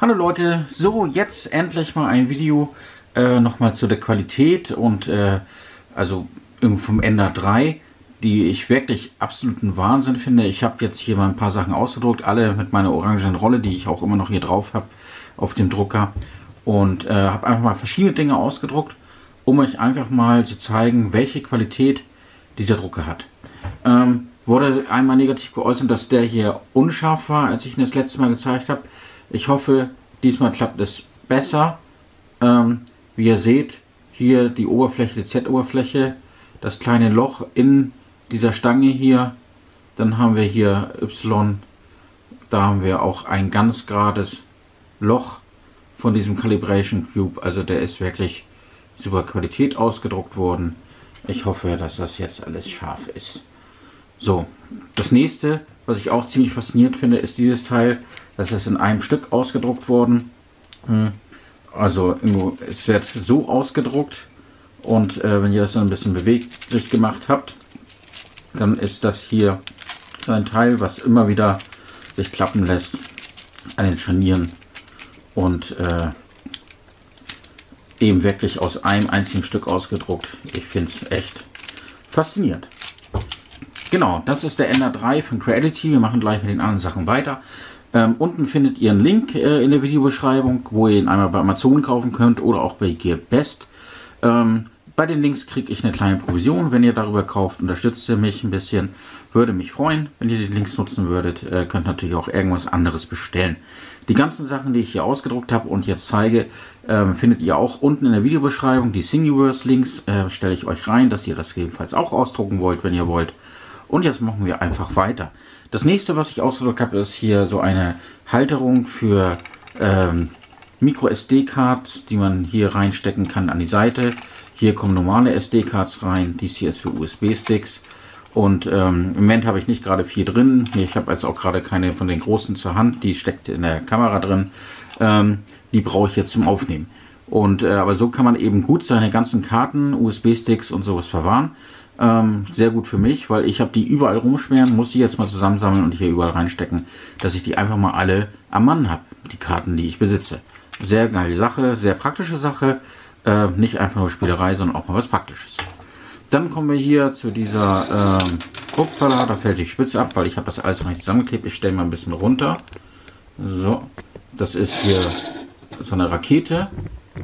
Hallo Leute, so jetzt endlich mal ein Video äh, nochmal zu der Qualität und äh, also vom Ender 3, die ich wirklich absoluten Wahnsinn finde. Ich habe jetzt hier mal ein paar Sachen ausgedruckt, alle mit meiner orangen Rolle, die ich auch immer noch hier drauf habe auf dem Drucker und äh, habe einfach mal verschiedene Dinge ausgedruckt, um euch einfach mal zu zeigen, welche Qualität dieser Drucker hat. Ähm, wurde einmal negativ geäußert, dass der hier unscharf war, als ich ihn das letzte Mal gezeigt habe. Ich hoffe, diesmal klappt es besser. Ähm, wie ihr seht, hier die Oberfläche, die Z-Oberfläche, das kleine Loch in dieser Stange hier. Dann haben wir hier Y, da haben wir auch ein ganz gerades Loch von diesem Calibration Cube. Also der ist wirklich super Qualität ausgedruckt worden. Ich hoffe, dass das jetzt alles scharf ist. So, das nächste, was ich auch ziemlich fasziniert finde, ist dieses Teil. Das ist in einem Stück ausgedruckt worden. Hm. Also es wird so ausgedruckt und äh, wenn ihr das dann ein bisschen beweglich gemacht habt, dann ist das hier so ein Teil, was immer wieder sich klappen lässt an den Scharnieren und äh, eben wirklich aus einem einzigen Stück ausgedruckt. Ich finde es echt faszinierend. Genau, das ist der Ender 3 von Creality. Wir machen gleich mit den anderen Sachen weiter. Ähm, unten findet ihr einen Link äh, in der Videobeschreibung, wo ihr ihn einmal bei Amazon kaufen könnt oder auch bei GearBest. Ähm, bei den Links kriege ich eine kleine Provision, wenn ihr darüber kauft. Unterstützt ihr mich ein bisschen. Würde mich freuen, wenn ihr die Links nutzen würdet. Äh, könnt natürlich auch irgendwas anderes bestellen. Die ganzen Sachen, die ich hier ausgedruckt habe und jetzt zeige, äh, findet ihr auch unten in der Videobeschreibung. Die Thingiverse-Links äh, stelle ich euch rein, dass ihr das gegebenenfalls auch ausdrucken wollt, wenn ihr wollt. Und jetzt machen wir einfach weiter. Das nächste, was ich ausgedruckt habe, ist hier so eine Halterung für ähm, Micro SD-Cards, die man hier reinstecken kann an die Seite. Hier kommen normale SD-Cards rein, dies hier ist für USB-Sticks. Und ähm, im Moment habe ich nicht gerade viel drin. Ich habe jetzt auch gerade keine von den großen zur Hand, die steckt in der Kamera drin. Ähm, die brauche ich jetzt zum Aufnehmen. Und äh, aber so kann man eben gut seine ganzen Karten, USB-Sticks und sowas verwahren. Ähm, sehr gut für mich, weil ich habe die überall rumschweren, muss die jetzt mal zusammensammeln und hier überall reinstecken, dass ich die einfach mal alle am Mann habe, die Karten, die ich besitze. Sehr geile Sache, sehr praktische Sache. Äh, nicht einfach nur Spielerei, sondern auch mal was Praktisches. Dann kommen wir hier zu dieser ähm, Hoppala, da fällt die Spitze ab, weil ich habe das alles noch nicht zusammengeklebt. Ich stelle mal ein bisschen runter. So, das ist hier so eine Rakete.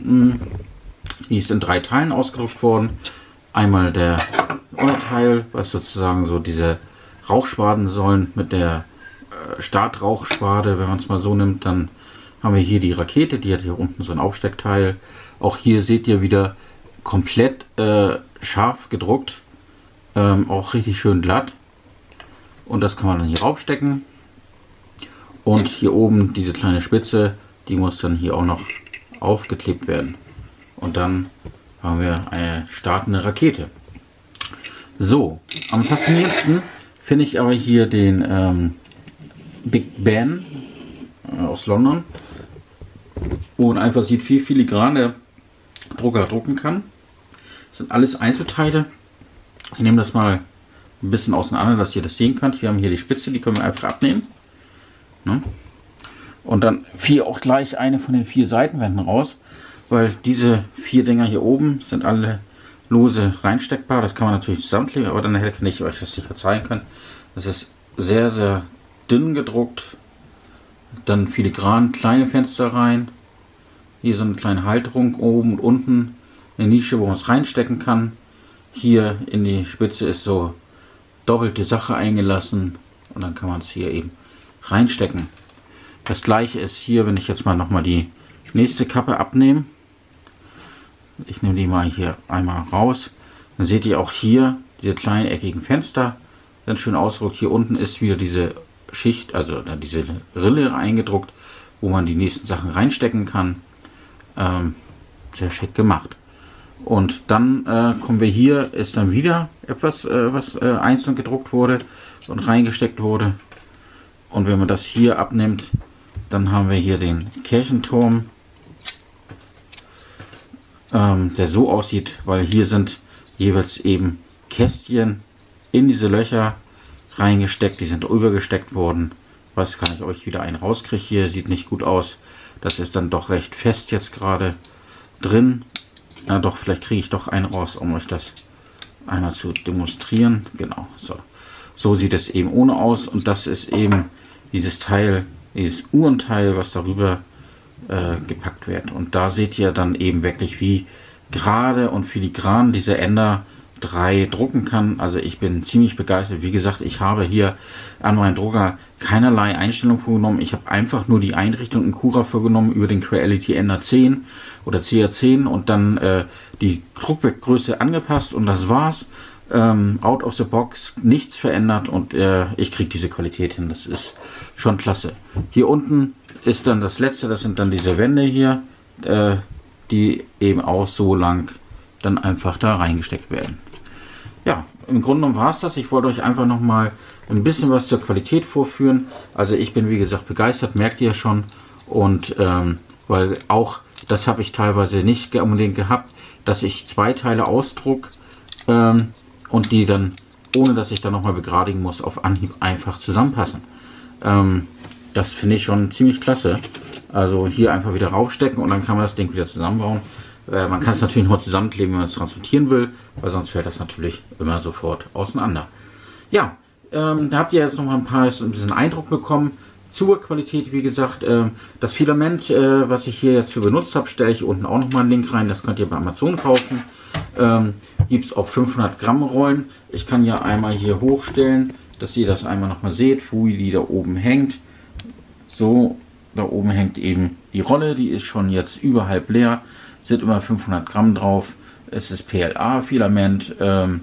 Hm, die ist in drei Teilen ausgedruckt worden. Einmal der Unterteil, was sozusagen so diese Rauchschwaden sollen mit der äh, Startrauchschwade, wenn man es mal so nimmt, dann haben wir hier die Rakete, die hat hier unten so ein Aufsteckteil. Auch hier seht ihr wieder komplett äh, scharf gedruckt, ähm, auch richtig schön glatt. Und das kann man dann hier raufstecken. Und hier oben diese kleine Spitze, die muss dann hier auch noch aufgeklebt werden. Und dann haben wir eine startende Rakete. So, am faszinierendsten finde ich aber hier den ähm, Big Ben äh, aus London, man einfach sieht, wie filigran der Drucker drucken kann. Das sind alles Einzelteile. Ich nehme das mal ein bisschen auseinander, dass ihr das sehen könnt. Wir haben hier die Spitze, die können wir einfach abnehmen. Ne? Und dann vier auch gleich eine von den vier Seitenwänden raus weil diese vier Dinger hier oben sind alle lose reinsteckbar. Das kann man natürlich zusammenkleben, aber dann kann ich euch das sicher zeigen können. Das ist sehr, sehr dünn gedruckt. Dann filigran kleine Fenster rein. Hier so eine kleine Halterung oben und unten. Eine Nische, wo man es reinstecken kann. Hier in die Spitze ist so doppelte Sache eingelassen. Und dann kann man es hier eben reinstecken. Das gleiche ist hier, wenn ich jetzt mal nochmal die nächste Kappe abnehme. Ich nehme die mal hier einmal raus. Dann seht ihr auch hier diese kleinen eckigen Fenster. Ganz schön ausgedruckt. Hier unten ist wieder diese Schicht, also diese Rille eingedruckt, wo man die nächsten Sachen reinstecken kann. Ähm, sehr schick gemacht. Und dann äh, kommen wir hier, ist dann wieder etwas, äh, was äh, einzeln gedruckt wurde und reingesteckt wurde. Und wenn man das hier abnimmt, dann haben wir hier den Kirchenturm ähm, der so aussieht, weil hier sind jeweils eben Kästchen in diese Löcher reingesteckt. Die sind übergesteckt worden. Was kann ich euch wieder einen rauskriege hier? Sieht nicht gut aus. Das ist dann doch recht fest jetzt gerade drin. Na doch, vielleicht kriege ich doch einen raus, um euch das einmal zu demonstrieren. Genau, so. So sieht es eben ohne aus. Und das ist eben dieses Teil, dieses Uhrenteil, was darüber äh, gepackt wird. Und da seht ihr dann eben wirklich, wie gerade und filigran diese Ender 3 drucken kann. Also ich bin ziemlich begeistert. Wie gesagt, ich habe hier an meinen Drucker keinerlei Einstellung vorgenommen. Ich habe einfach nur die Einrichtung in Cura vorgenommen über den Creality Ender 10 oder CR10 und dann äh, die Druckgröße angepasst und das war's. Ähm, out of the box, nichts verändert und äh, ich kriege diese Qualität hin. Das ist schon klasse. Hier unten ist dann das letzte, das sind dann diese Wände hier, äh, die eben auch so lang dann einfach da reingesteckt werden. Ja, im Grunde genommen war es das. Ich wollte euch einfach noch mal ein bisschen was zur Qualität vorführen. Also ich bin wie gesagt begeistert, merkt ihr schon. Und ähm, weil auch das habe ich teilweise nicht unbedingt gehabt, dass ich zwei Teile ausdruck ähm, und die dann, ohne dass ich dann nochmal begradigen muss, auf Anhieb einfach zusammenpassen. Ähm, das finde ich schon ziemlich klasse. Also hier einfach wieder raufstecken und dann kann man das Ding wieder zusammenbauen. Äh, man kann es natürlich nur zusammenkleben, wenn man es transportieren will, weil sonst fällt das natürlich immer sofort auseinander. Ja, ähm, da habt ihr jetzt noch mal ein paar ein bisschen Eindruck bekommen zur Qualität. Wie gesagt, äh, das Filament, äh, was ich hier jetzt für benutzt habe, stelle ich unten auch noch mal einen Link rein. Das könnt ihr bei Amazon kaufen. Gibt es auf 500 Gramm Rollen. Ich kann ja einmal hier hochstellen, dass ihr das einmal noch mal seht, wo die da oben hängt. So, da oben hängt eben die Rolle. Die ist schon jetzt überhalb leer sind immer 500 Gramm drauf. Es ist PLA-Filament. Ähm,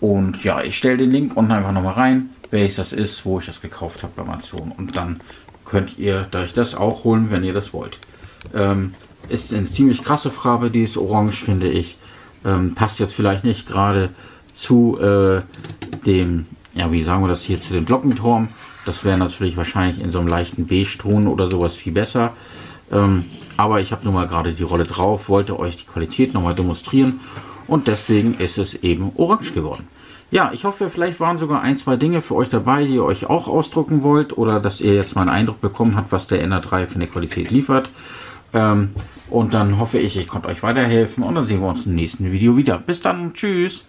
und ja, ich stelle den Link unten einfach nochmal rein, welches das ist, wo ich das gekauft habe bei Amazon. Und dann könnt ihr euch das auch holen, wenn ihr das wollt. Ähm, ist eine ziemlich krasse Farbe, die ist orange, finde ich. Ähm, passt jetzt vielleicht nicht gerade zu äh, dem, ja, wie sagen wir das hier, zu dem Glockenturm. Das wäre natürlich wahrscheinlich in so einem leichten Beige-Ton oder sowas viel besser. Ähm, aber ich habe nun mal gerade die Rolle drauf, wollte euch die Qualität nochmal demonstrieren und deswegen ist es eben orange geworden. Ja, ich hoffe, vielleicht waren sogar ein, zwei Dinge für euch dabei, die ihr euch auch ausdrucken wollt oder dass ihr jetzt mal einen Eindruck bekommen habt, was der NR3 für eine Qualität liefert. Ähm, und dann hoffe ich, ich konnte euch weiterhelfen und dann sehen wir uns im nächsten Video wieder. Bis dann, tschüss!